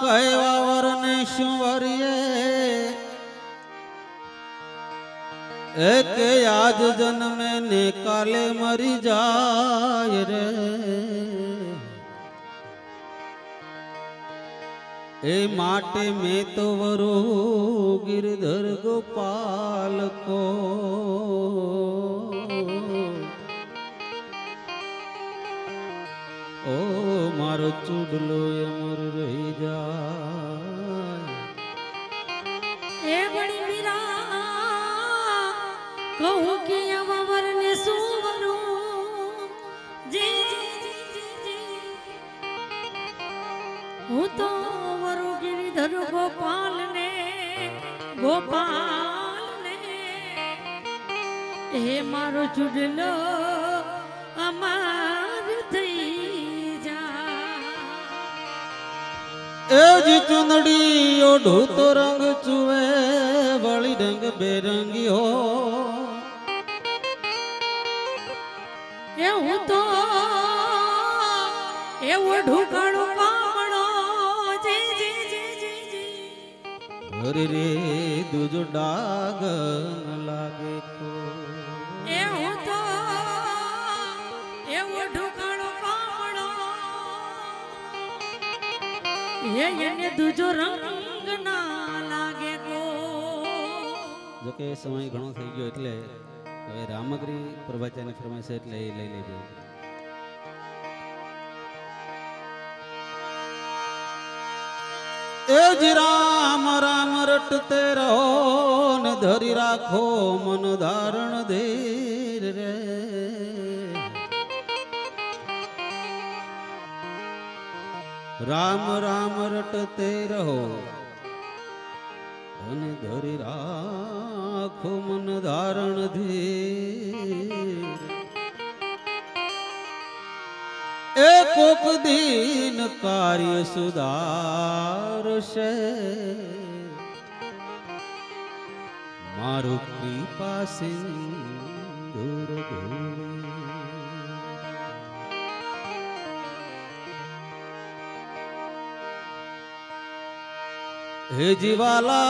કહેવા વરને શું વરીએ એ આજ જન્મે ને કાલે મરી જાય રે. એ માટે મેં તો વરો ગિરધર ગોપાલ કો ઓ મારો ચૂડલો અમર રહી જાય. એ વળી મીરા, કહું કે આવા વરને શું વરું? જી જી જી જી જી. હું તો વરુ ગિરિધર ગોપાલ ને ગોપાલ ને એ મારો ચૂડલો એ જી ચુંદડી ઓઢું તો રંગ ચુવે વળી રંગ બેરંગી હો. એ હું તો એવો ઢુકડો કામણો જી જી જી જી જી. અરે રે દૂજો ડાગ લાગે. એ એને દૂજો રંગ ના લાગે કો જો કે સમય ઘણો થઈ ગયો એટલે હવે રામગરી પ્રભાચાર્ય ફરમાશે એટલે એ લઈ લેજો. એ જ રામ રામ રટતે રહો ને ધરી રાખો મન ધારણ ધીર રે. રામ રામ રટતે રહો. ધન ધરી રાખો મન ધારણ ધીર. એ કોક દિન કાર્ય સુધારશે. મારું કૃપા સિંધુર ધોવે હે જીવાલા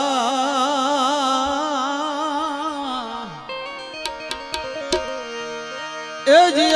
એ જી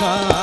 का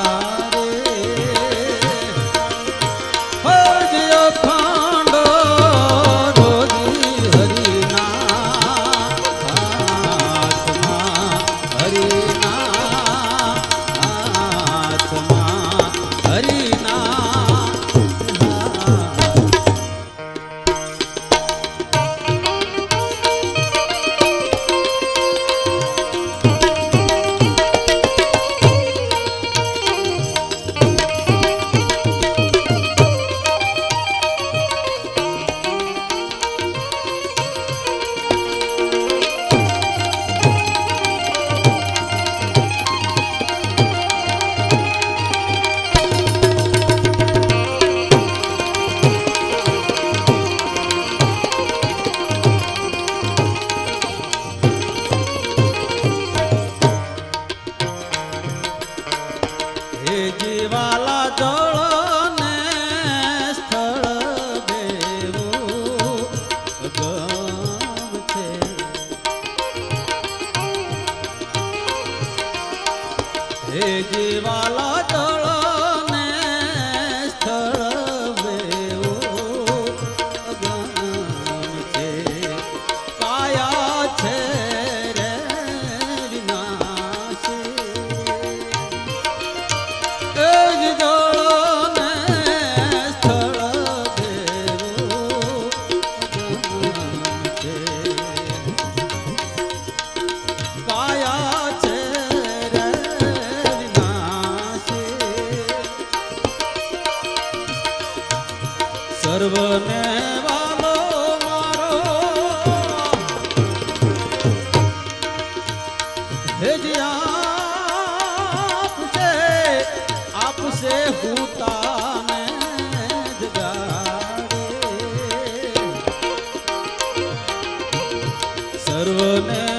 सर्वने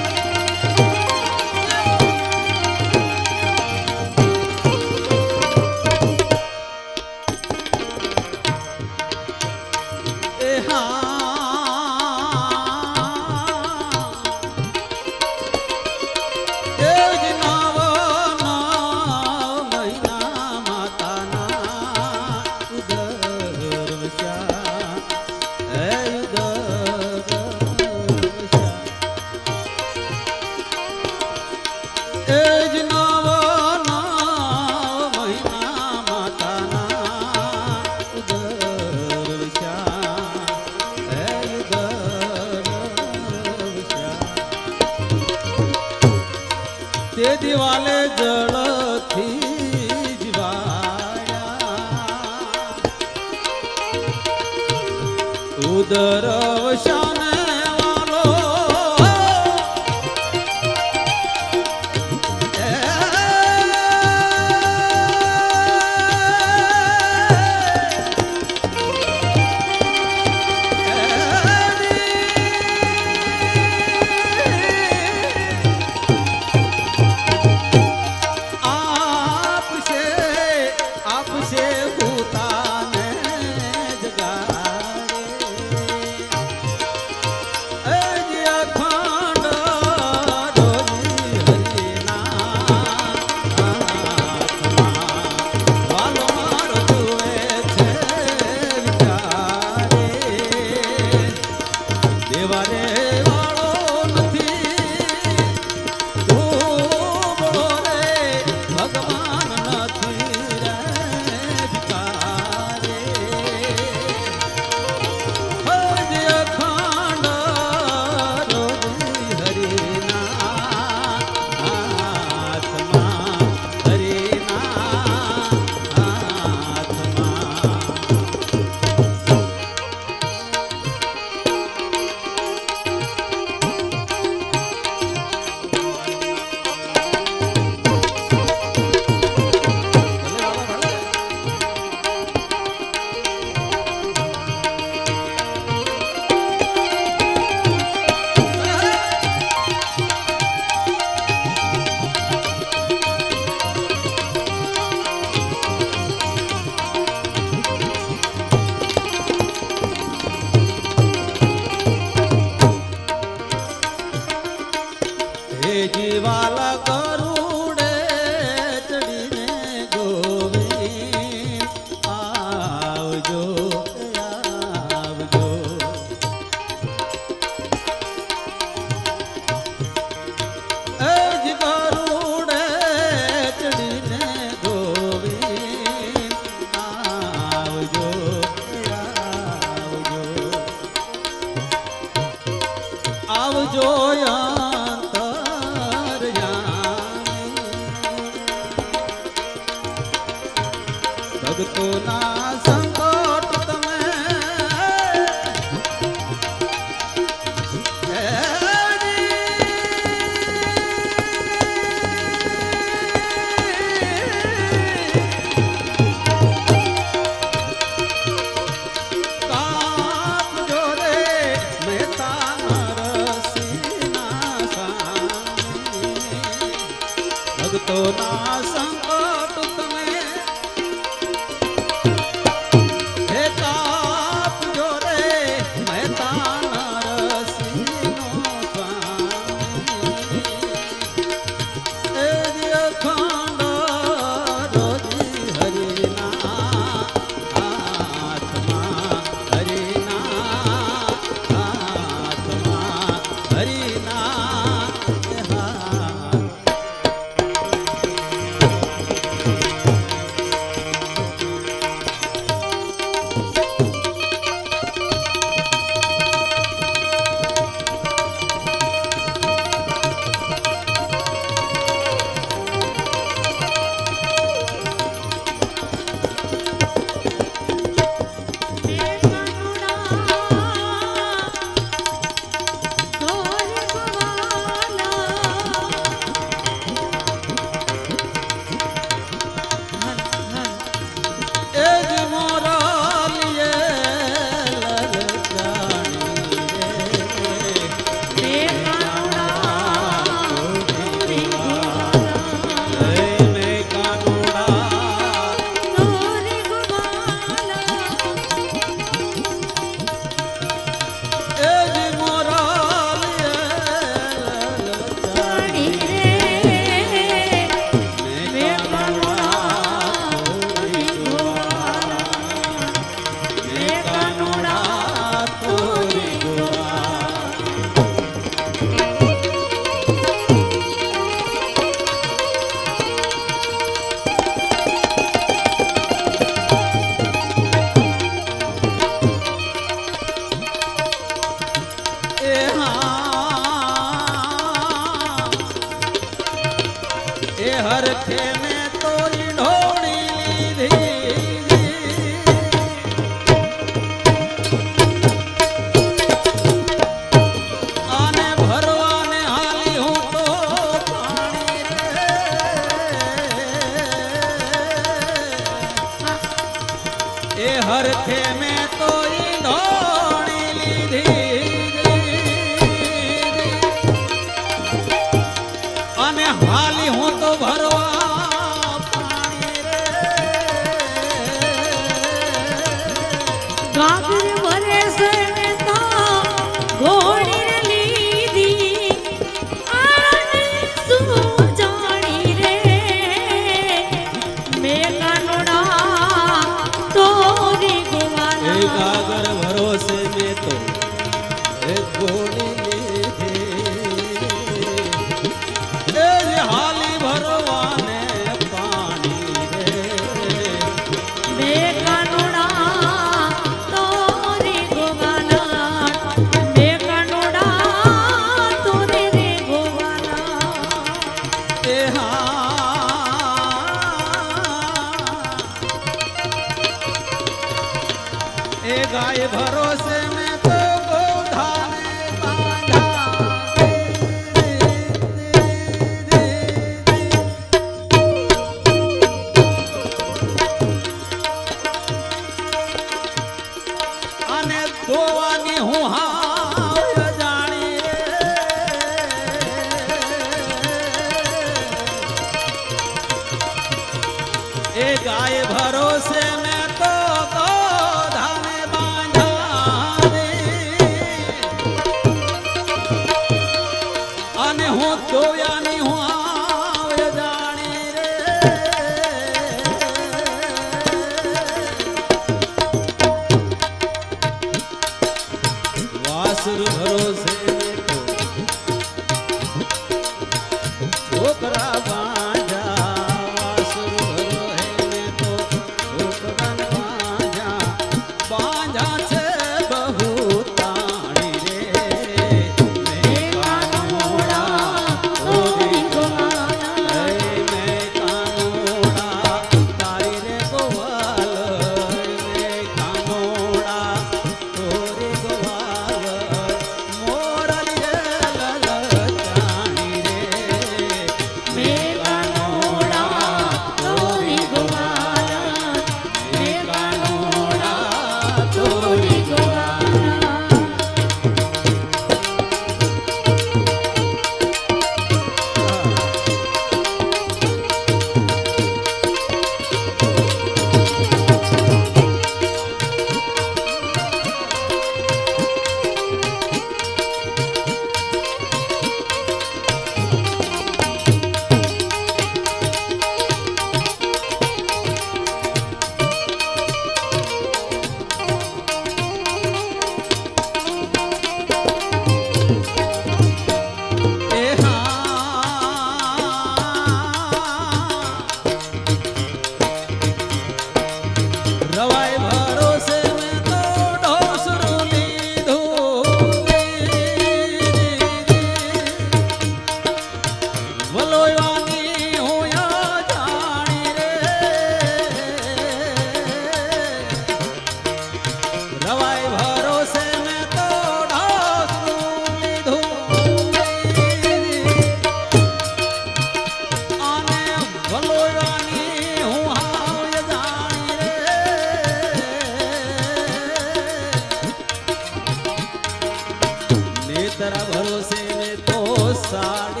साड़ी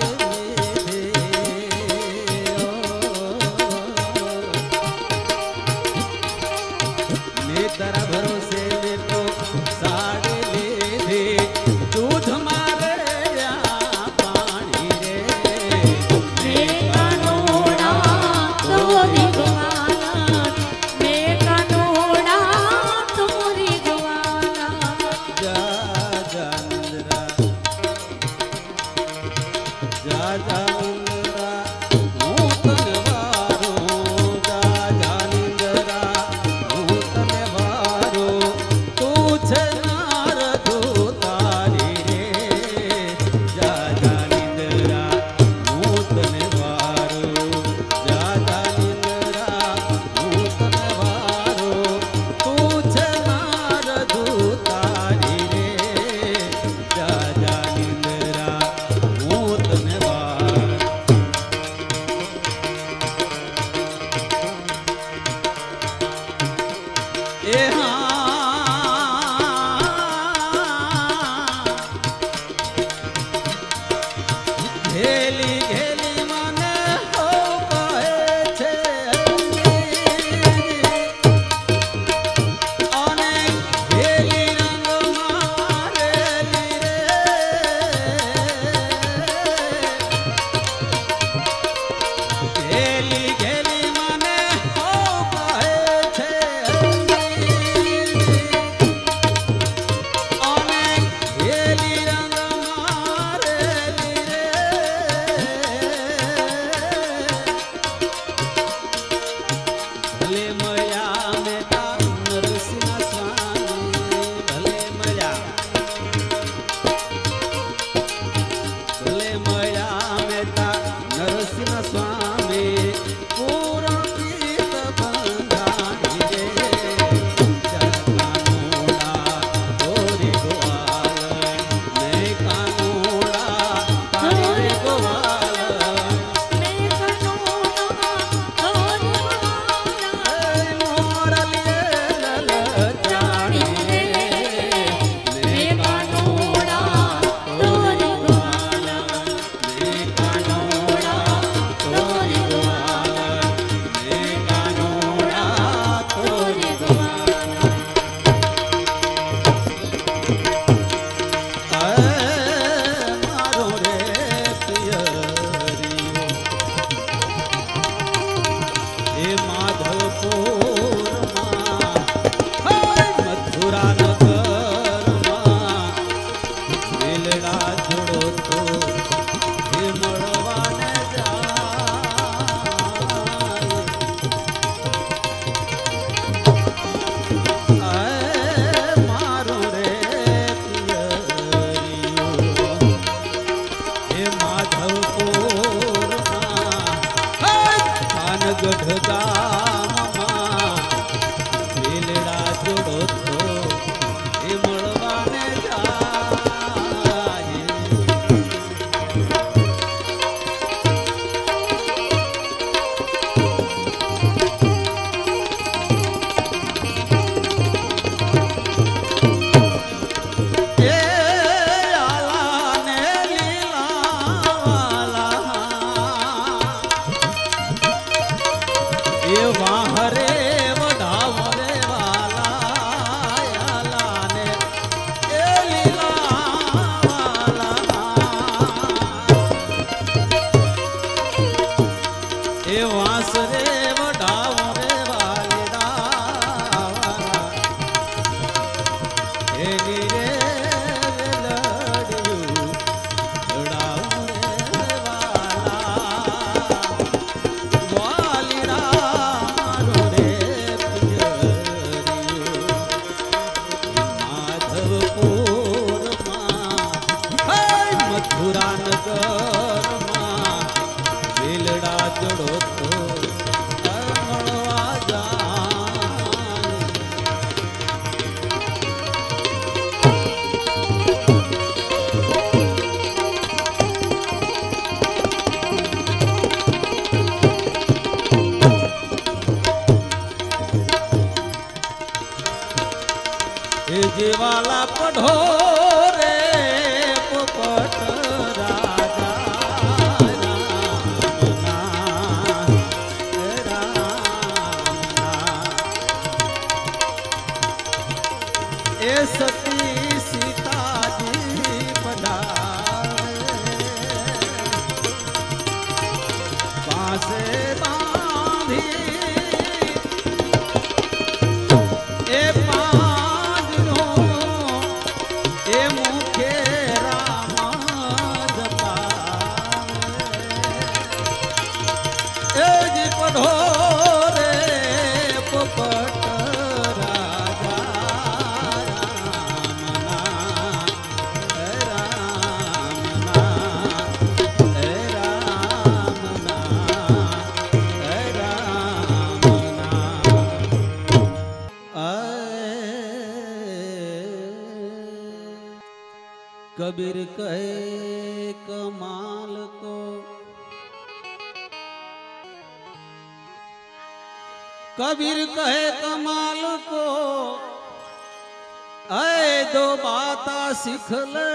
શીખ લે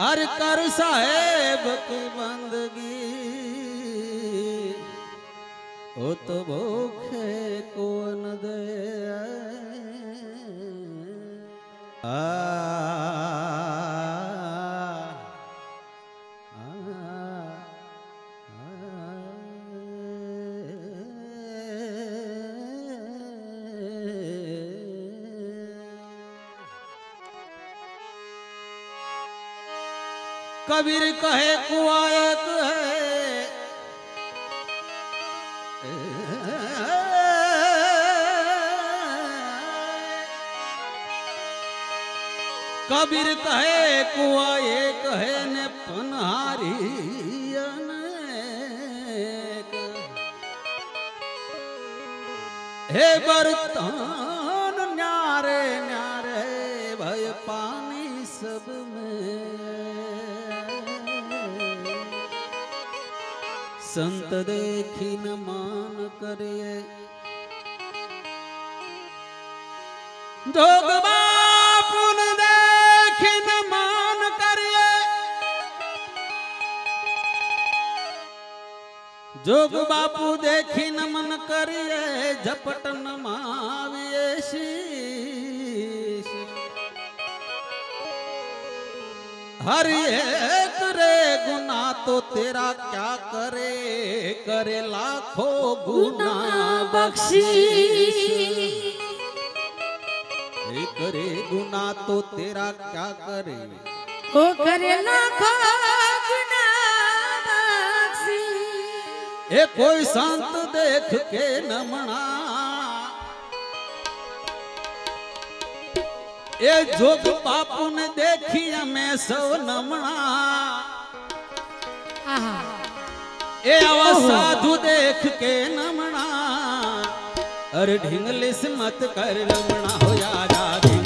અર કર સાહેબ કી બંદગી ઓ તો ભોગ કબીર કહે કુવા એક હે કબીર કહે કુવા એક હે ને પનહારી હે બરતા સંત દેખીન માન કરીએ. જોગ બાપુન દેખીન માન કરીએ. જોગ બાપુ દેખીન મન કરીએ, ઝપટન માવીએ શીશ हरि एक रे गुना तो तेरा क्या करे करे लाखों गुना बख्शी करे गुना तो तेरा क्या करे ओ करे लाखों गुना बख्शी ए कोई संत देख के न मना એ જોગ બાપુ ને દેખી અમે સૌ નમણા. એ આવા સાધુ દેખ કે નમણા. અરે ઢીંગલીસ મત કર રમણા હોયા રાધી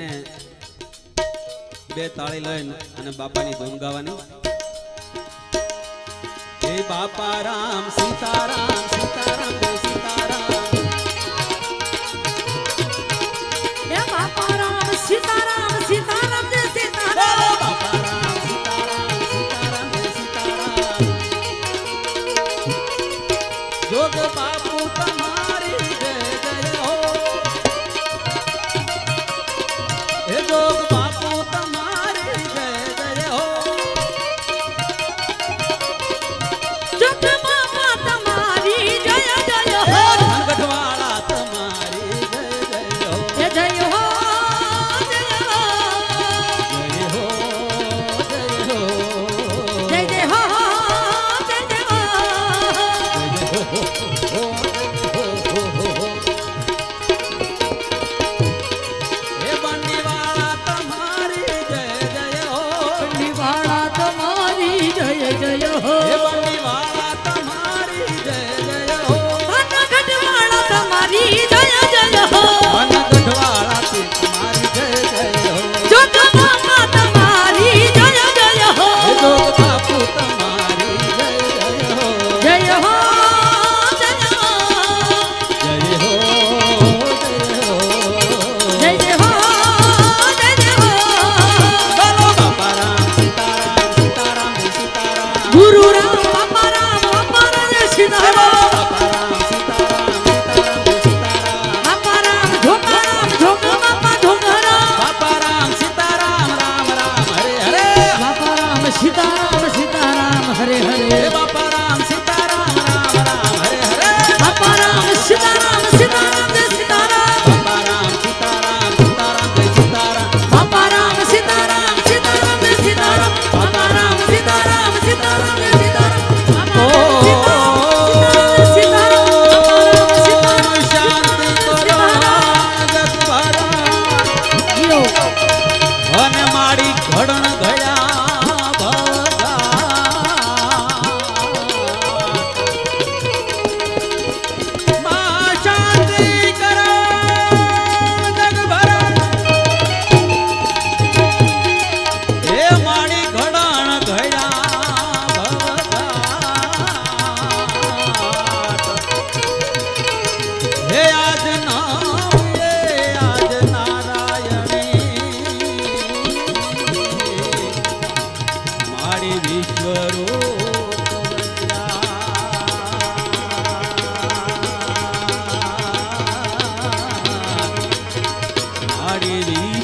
ને બે તાળી લઈને અને બાપાની ધૂમ ગાવાની. હે બાપા રામ સીતારામ સીતારામ સીતારામ ஆடிலீ